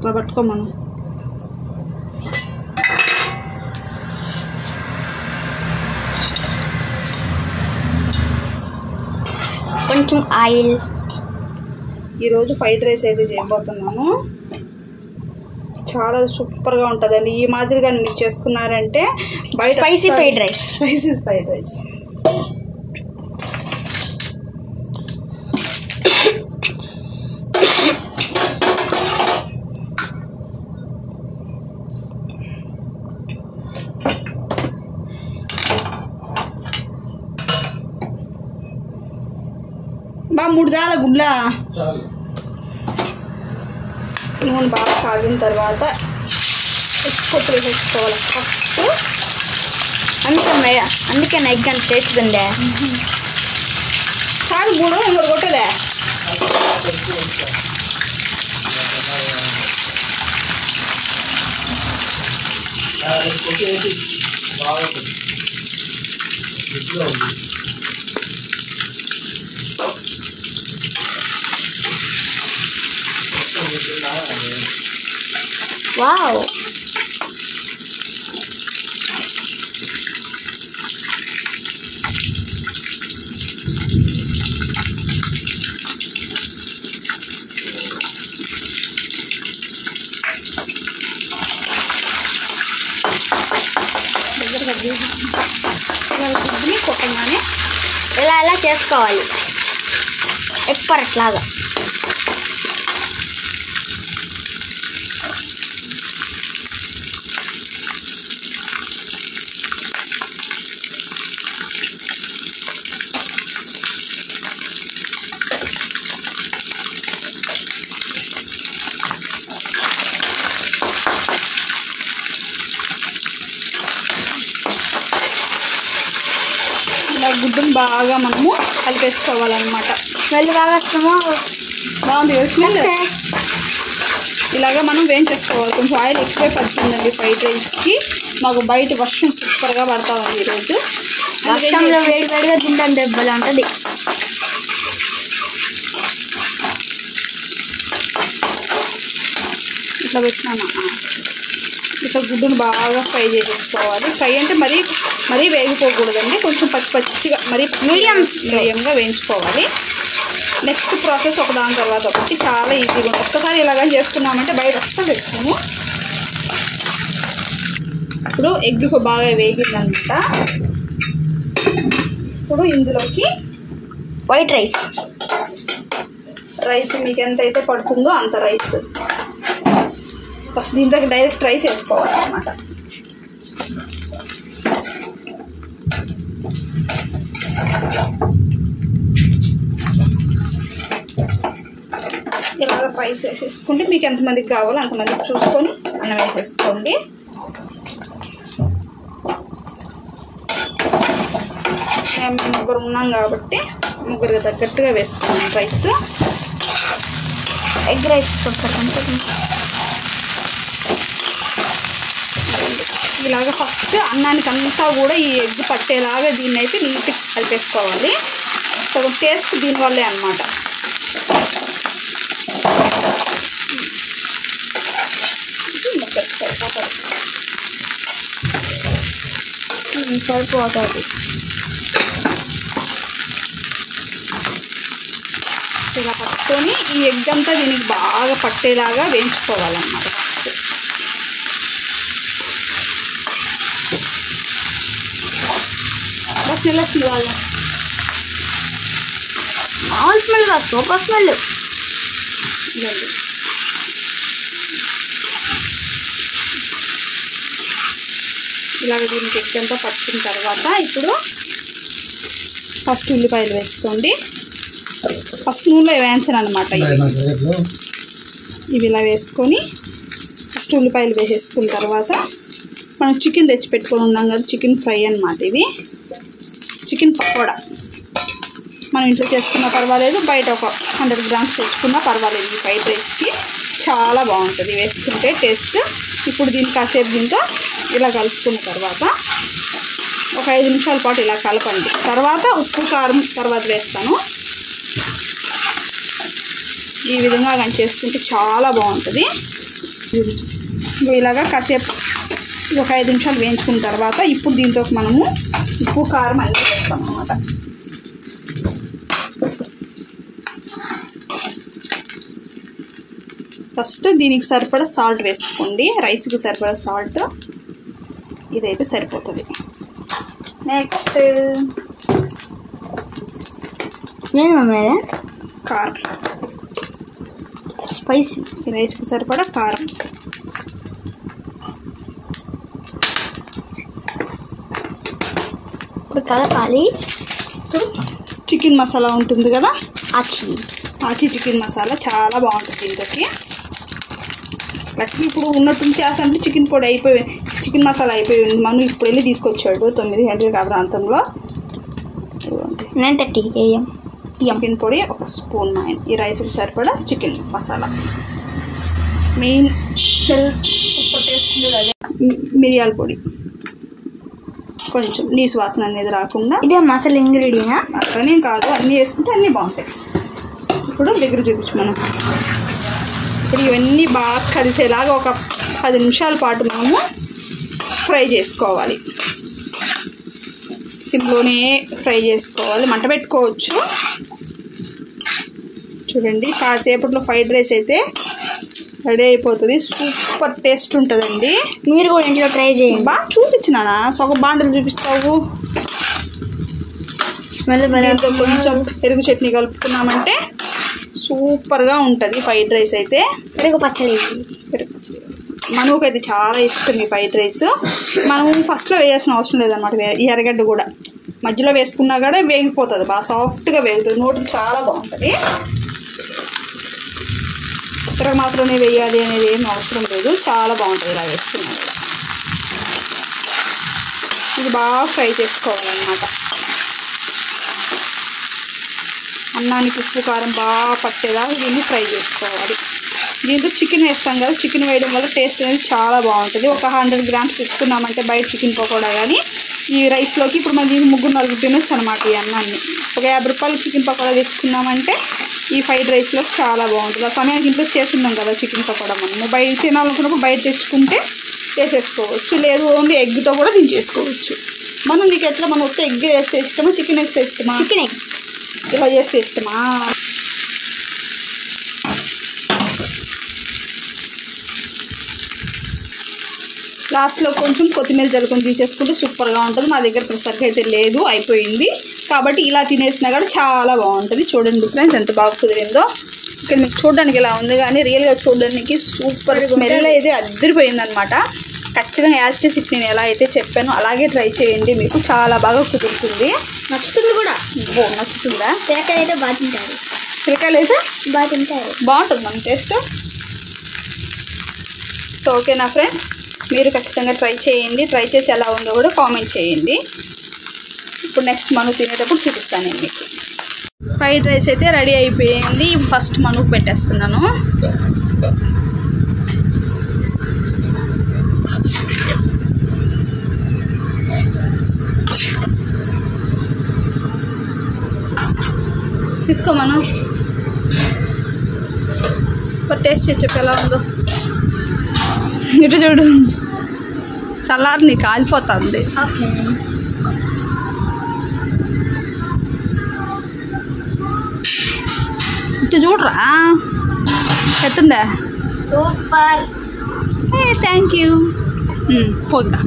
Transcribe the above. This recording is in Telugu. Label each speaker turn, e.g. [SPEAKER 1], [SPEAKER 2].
[SPEAKER 1] ఇట్లా పట్టుకోమను.
[SPEAKER 2] కొంచెం ఆయిల్.
[SPEAKER 1] ఈరోజు ఫ్రైడ్ రైస్ అయితే చేయబోతున్నాను. చాలా సూపర్గా ఉంటుందండి. ఈ మాదిరిగా మీరు చేసుకున్నారంటే బయట
[SPEAKER 2] spicy fried rice
[SPEAKER 1] spicy fried rice బా మూడు జాల గుడ్లా? నూనె బాగా కాగిన తర్వాత ఎక్కువ వేసేసుకోవాలి ఫస్ట్.
[SPEAKER 2] అందుకే అందుకే ఎగ్ అంత టేస్ట్ ఉందే
[SPEAKER 1] చాలు మూడు ఇంకోటి కొట్టలే.
[SPEAKER 2] బాగుంటుంది
[SPEAKER 1] దగ్గర గుడ్డుని కొట్టగానే
[SPEAKER 2] ఇలా ఇలా చేసుకోవాలి ఎగ్
[SPEAKER 1] ఇలా గుడ్డుని బాగా మనము కలిపేసుకోవాలన్నమాట.
[SPEAKER 2] స్మెల్ బాగా వస్తామో?
[SPEAKER 1] బాగుంది స్మెల్? ఇలాగా మనం వేయించేసుకోవాలి. కొంచెం ఆయిల్ ఎక్కువే పడుతుందండి ఫ్రైడ్ రైస్కి. మాకు బయట వర్షం సూపర్గా పడతా ఉంది ఈరోజు.
[SPEAKER 2] వర్షంలో వేడి వేడిగా తింటాం దెబ్బలు ఉంటుంది
[SPEAKER 1] ఇట్లా పెట్టినాను ఇట్లా గుడ్డును బాగా ఫ్రై చేసేసుకోవాలి. ఫ్రై అంటే మరీ మరీ వేగిపోకూడదండి. కొంచెం పచ్చి పచ్చిగా మరీ
[SPEAKER 2] Medium.
[SPEAKER 1] మీడియంగా వేయించుకోవాలి. నెక్స్ట్ ప్రాసెస్ ఒక దాని తర్వాత ఒకటి. చాలా ఈజీగా ఉంటుంది ఒక్కసారి ఇలాగా చేసుకున్నామంటే బయట అస్సలు పెట్టుకోము ఇప్పుడు ఎగ్ బాగా వేగిందనమాట ఇప్పుడు ఇందులోకి
[SPEAKER 2] వైట్ రైస్
[SPEAKER 1] రైస్ మీకు ఎంత అయితే పడుతుందో అంత రైస్. ఫస్ట్ దీంట్లోకి డైరెక్ట్ రైస్ వేసుకోవాలన్నమాట. ఇలాగ రైస్ వేసేసుకుంటే మీకు ఎంతమందికి కావాలో అంతమందికి చూసుకొని అన్నం వేసేసుకోండి. మేము ముగ్గురు ఉన్నాం కాబట్టి ముగ్గురికి తగ్గట్టుగా వేసుకున్నాం రైస్.
[SPEAKER 2] ఎగ్ రైస్ సూపర్
[SPEAKER 1] ఇలాగ ఫస్ట్ అన్నానికి అంతా కూడా ఈ ఎగ్ పట్టేలాగా దీన్ని అయితే నీట్గా కలిపేసుకోవాలి. సగం టేస్ట్ దీనివల్లే అనమాట
[SPEAKER 2] సరిపోతుంది.
[SPEAKER 1] ఇలా పట్టుకొని ఈ ఎగ్ అంతా దీనికి బాగా పట్టేలాగా వేయించుకోవాలన్నమాట ఫస్ట్
[SPEAKER 2] బస్ స్మెల్ వస్తుంది వాళ్ళు. మామూలు స్మెల్ కాదు సూపర్ స్మెల్.
[SPEAKER 1] ఇదండి ఇలాగ దీన్ని ఎగ్ పట్టుకున్న తర్వాత ఇప్పుడు ఫస్ట్ ఉల్లిపాయలు వేసుకోండి. ఫస్ట్ నూనెలో వేయించను అనమాట ఇవి. ఇవి ఇలా వేసుకొని ఫస్ట్ ఉల్లిపాయలు వేసేసుకున్న తర్వాత మనం చికెన్ తెచ్చి పెట్టుకొని ఉన్నాం కదా చికెన్ ఫ్రై అన్నమాట ఇది. చికెన్ పకోడా. మనం ఇంట్లో చేసుకున్నా పర్వాలేదు బయట ఒక హండ్రెడ్ గ్రామ్స్ తెచ్చుకున్నా పర్వాలేదు. ఈ ఫ్రైడ్ రైస్కి చాలా బాగుంటుంది. వేసుకుంటే టేస్ట్ ఇప్పుడు దీన్ని కాసేపు దీంతో ఇలా కలుపుకున్న తర్వాత ఒక ఐదు నిమిషాల పాటు ఇలా కలపండి. తర్వాత ఉప్పు కారం తర్వాత వేస్తాను. ఈ విధంగా కానీ చేసుకుంటే చాలా బాగుంటుంది. ఇలాగా కాసేపు ఒక ఐదు నిమిషాలు వేయించుకున్న తర్వాత ఇప్పుడు దీంతో మనము ఉప్పు కారం అన్నీ వేస్తాం అన్నమాట ఫస్ట్ దీనికి సరిపడా సాల్ట్ వేసుకోండి. రైస్కి సరిపడా సాల్ట్ ఇదైతే సరిపోతుంది. నెక్స్ట్ కారం.
[SPEAKER 2] స్పైసీ.
[SPEAKER 1] రైస్కి సరిపడా కారం.
[SPEAKER 2] ఇప్పుడు కలపాలి
[SPEAKER 1] చికెన్ మసాలా ఉంటుంది కదా?
[SPEAKER 2] అచ్చి
[SPEAKER 1] ఆచి చికెన్ మసాలా చాలా బాగుంటుంది దీంట్లోకి లక్ష్మి ఇప్పుడు ఉన్నట్టు చేస్తాంటే చికెన్ పొడి అయిపోయి చికెన్ మసాలా అయిపోయింది మనం ఇప్పుడు వెళ్ళి తీసుకొచ్చాడు తొమ్మిది గంటల ఆ ప్రాంతంలో.
[SPEAKER 2] Nine thirty AM.
[SPEAKER 1] చికెన్ పొడి ఒక స్పూన్ నైన్ ఈ రైస్కి సరిపడా చికెన్ మసాలా. మెయిన్ మిరియాల పొడి. కొంచెం నీసు వాసన అనేది రాకుండా.
[SPEAKER 2] ఇదే మసాలా ఇంగ్రీడియంట్?
[SPEAKER 1] అట్లనే కాదు. అన్నీ వేసుకుంటే అన్నీ బాగుంటాయి. ఇప్పుడు దగ్గర చూపించు మనం. ఇప్పుడు ఇవన్నీ బాగా కలిసేలాగా ఒక పది నిమిషాల పాటు మనము ఫ్రై చేసుకోవాలి. సిమ్లోనే ఫ్రై చేసుకోవాలి. మంట పెట్టుకోవచ్చు. చూడండి కాసేపట్లో ఫ్రైడ్ రైస్ అయితే రెడీ అయిపోతుంది. సూపర్ టేస్ట్ ఉంటుందండి.
[SPEAKER 2] మీరు కూడా ఇంట్లో ట్రై చేయండి.
[SPEAKER 1] బాగా చూపించినానా? సగం బాండలు చూపిస్తావు. కొంచెం పెరుగు చట్నీ కలుపుకున్నామంటే సూపర్గా ఉంటుంది ఫ్రైడ్ రైస్ అయితే.
[SPEAKER 2] పెరుగు పచ్చడి.
[SPEAKER 1] పెరుగు పచ్చడి. మనూకి అయితే చాలా ఇష్టం ఈ ఫ్రైడ్ రైస్. మనం ఫస్ట్లో వేయాల్సిన అవసరం ఈ ఎర్రగడ్డ కూడా. మధ్యలో వేసుకున్నా కూడా వేగిపోతుంది. బాగా సాఫ్ట్గా వేగుతుంది. నోటికి చాలా బాగుంటుంది. తిరగ మాత్రమే వేయాలి అనేది ఏం అవసరం లేదు. చాలా బాగుంటుంది ఇలా వేసుకున్నా ఇది బాగా ఫ్రై చేసుకోవాలన్నమాట. అన్నానికి ఉప్పు కారం బాగా పట్టేదాకా దీన్ని ఫ్రై చేసుకోవాలి. దీంతో చికెన్ వేస్తాం కదా చికెన్ వేయడం వల్ల టేస్ట్ అనేది చాలా బాగుంటుంది. ఒక హండ్రెడ్ గ్రామ్స్ తీసుకున్నామంటే బయట చికెన్ పకోడా కానీ ఈ రైస్లోకి ఇప్పుడు మనం దీన్ని ముగ్గురు నలుగురు తినొచ్చు అనమాట ఈ అన్నాన్ని. ఒక యాభై రూపాయలు చికెన్ పకోడా తెచ్చుకున్నామంటే ఈ ఫ్రైడ్ రైస్లో చాలా బాగుంటుంది. ఆ సమయానికి ఇంట్లో చేస్తున్నాం కదా చికెన్ పకోడా మనం. బయట తినాలనుకున్నప్పుడు బయట తెచ్చుకుంటే చేసేసుకోవచ్చు. లేదు ఓన్లీ ఎగ్తో కూడా దించేసుకోవచ్చు. మనం నీకు ఎట్లా మనం వస్తే ఎగ్ వేస్తే ఇష్టమా చికెన్ వేస్తే ఇష్టమా?
[SPEAKER 2] Chicken egg.
[SPEAKER 1] ఇలా చేస్తే ఇష్టమా లాస్ట్లో కొంచెం కొత్తిమీర జలుకొని తీసేసుకుంటే సూపర్గా ఉంటుంది. మా దగ్గర ప్రస్తుతానికి అయితే లేదు అయిపోయింది. కాబట్టి ఇలా తినేసినా కూడా చాలా బాగుంటుంది. చూడండి ఫ్రెండ్స్ ఎంత బాగా కుదిరిందో. ఇక్కడ మీకు చూడడానికి ఇలా ఉంది కానీ రియల్గా చూడడానికి సూపర్ స్మెల్ అయితే అద్దరిపోయింది అనమాట ఖచ్చితంగా యాస్టిస్ ఇప్పుడు నేను ఎలా అయితే చెప్పానో అలాగే ట్రై చేయండి. మీకు చాలా బాగా కుదురుతుంది.
[SPEAKER 2] నచ్చుతుంది కూడా.
[SPEAKER 1] ఓ నచ్చుతుందా?
[SPEAKER 2] పిల్లకాయలు అయితే బాగా తింటారు.
[SPEAKER 1] పిల్లకాయలు అయితే
[SPEAKER 2] బాగా తింటారు.
[SPEAKER 1] బాగుంటుంది మన టేస్ట్. సో ఓకేనా ఫ్రెండ్స్ మీరు ఖచ్చితంగా ట్రై చేయండి. ట్రై చేసి ఎలా ఉందో కూడా కామెంట్ చేయండి. ఇప్పుడు నెక్స్ట్ మనం తినేటప్పుడు చూపిస్తాను నేను మీకు. ఫ్రైడ్ రైస్ అయితే రెడీ అయిపోయింది. ఫస్ట్ మనుకు పెట్టేస్తున్నాను. తీసుకో మనం టేస్ట్ చేసి చెప్పు ఎలా ఉందో. ఇటు చూడు. సలార్ని కాలిపోతుంది. ఇటు చూడరా. ఎత్తుందా?
[SPEAKER 2] సూపర్.
[SPEAKER 1] థ్యాంక్ యూ పోదా